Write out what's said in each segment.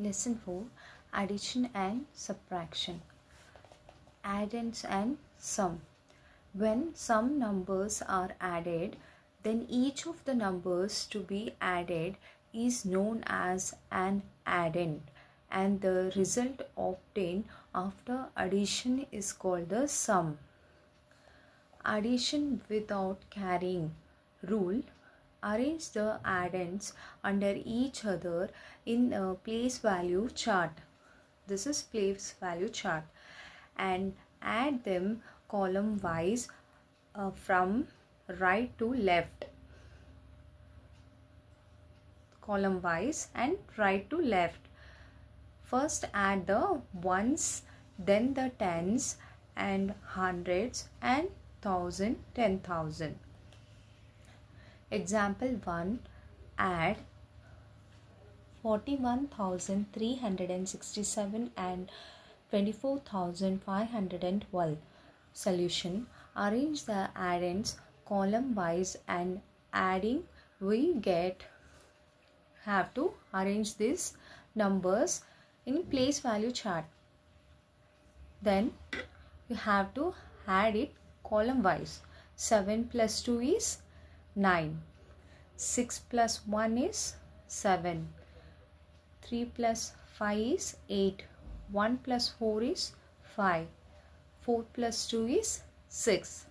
Lesson 4 Addition and Subtraction. Addends and Sum. When some numbers are added, then each of the numbers to be added is known as an addend, and the result obtained after addition is called the sum. Addition without carrying rule arrange the addends under each other in a place value chart. This is place value chart. And add them column wise uh, from right to left. Column wise and right to left. First add the ones then the tens and hundreds and thousand ten thousand Example 1 add 41,367 and 24,512. Solution Arrange the addends column wise and adding we get have to arrange these numbers in place value chart. Then you have to add it column wise. 7 plus 2 is 9. 6 plus 1 is 7. 3 plus 5 is 8. 1 plus 4 is 5. 4 plus 2 is 6.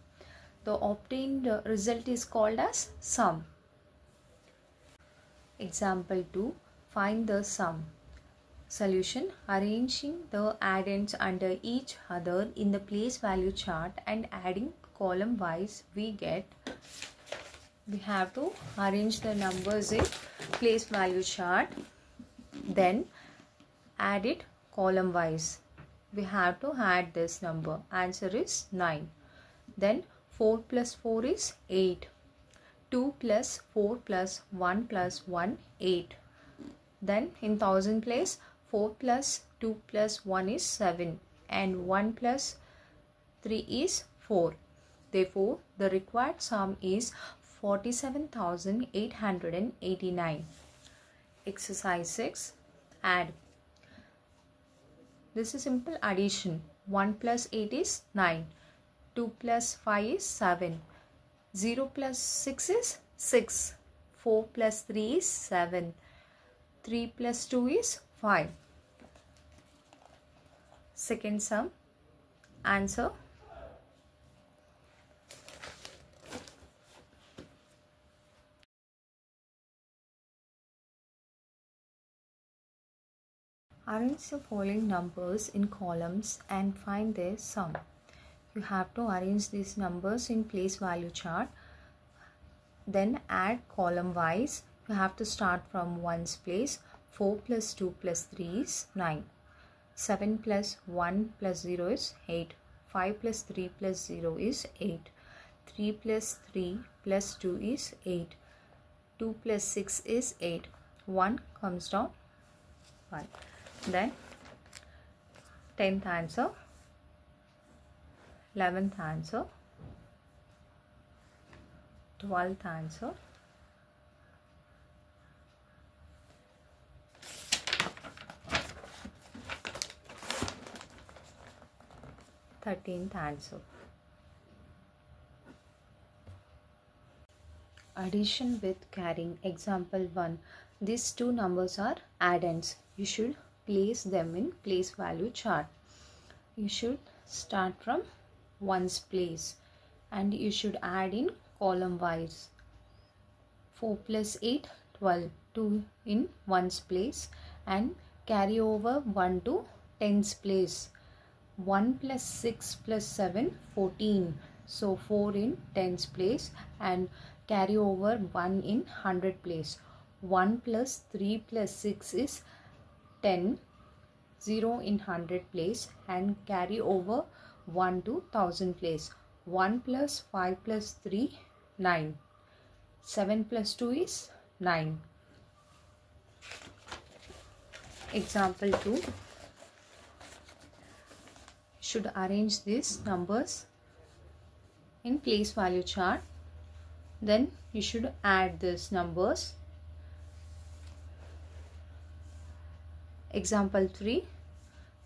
The obtained result is called as sum. Example 2. Find the sum. Solution Arranging the addends under each other in the place value chart and adding column wise we get we have to arrange the numbers in place value chart then add it column wise. We have to add this number. Answer is 9 then 4 plus 4 is 8 2 plus 4 plus 1 plus 1 8 then in thousand place 4 plus 2 plus 1 is 7 and 1 plus 3 is 4 therefore the required sum is 47,889. Exercise 6. Add. This is simple addition. 1 plus 8 is 9. 2 plus 5 is 7. 0 plus 6 is 6. 4 plus 3 is 7. 3 plus 2 is 5. Second sum. Answer Arrange the following numbers in columns and find their sum. You have to arrange these numbers in place value chart. Then add column wise. You have to start from ones place. 4 plus 2 plus 3 is 9. 7 plus 1 plus 0 is 8. 5 plus 3 plus 0 is 8. 3 plus 3 plus 2 is 8. 2 plus 6 is 8. 1 comes down 1 then 10th answer 11th answer 12th answer Thirteenth answer. Addition with carrying. Example 1. These two numbers are addends. You should place them in place value chart. You should start from ones place and you should add in column wise. 4 plus 8 12 2 in ones place and carry over 1 to tens place. 1 plus 6 plus 7 14 so 4 in tens place and carry over 1 in 100 place 1 plus 3 plus 6 is 10 0 in 100 place and carry over 1 to 1000 place. 1 plus 5 plus 3 9 7 plus 2 is 9 example 2 should arrange these numbers in place value chart. Then you should add these numbers. Example 3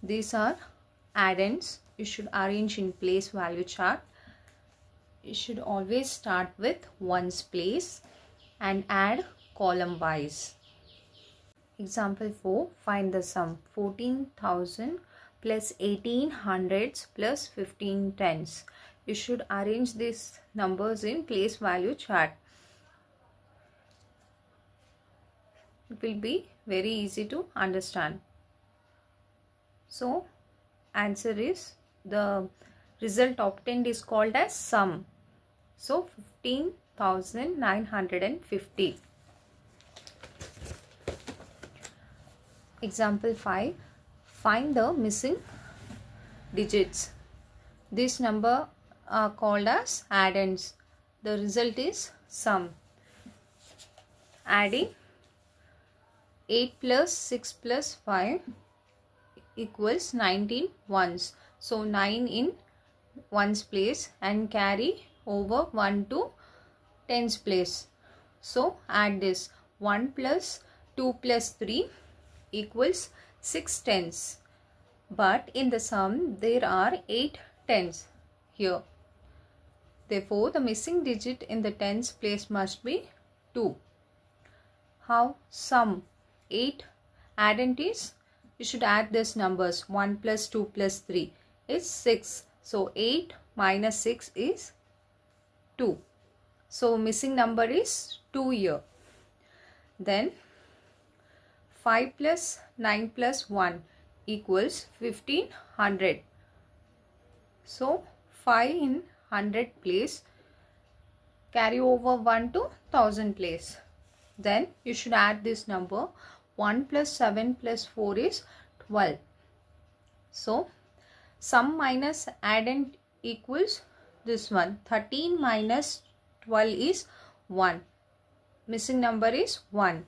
these are addends you should arrange in place value chart. You should always start with ones place and add column wise. Example 4 find the sum. 14000 plus 18 hundreds plus 15 tens. You should arrange these numbers in place value chart. It will be very easy to understand so answer is the result obtained is called as sum. So 15950 example 5 find the missing digits. This number are called as addends the result is sum. Adding 8 plus 6 plus 5 equals 19 ones. So 9 in ones place and carry over 1 to tens place. So add this 1 plus 2 plus 3 equals 6 tens. But in the sum there are 8 tens here. Therefore the missing digit in the tens place must be 2. How sum 8 addend is you should add these numbers. 1 plus 2 plus 3 is 6 so 8 minus 6 is 2 so missing number is 2 here. Then 5 plus 9 plus 1 equals 1500 so 5 in 100 place carry over 1 to 1000 place. Then you should add this number 1 plus 7 plus 4 is 12. So, sum minus addend equals this one. 13 minus 12 is 1. Missing number is 1.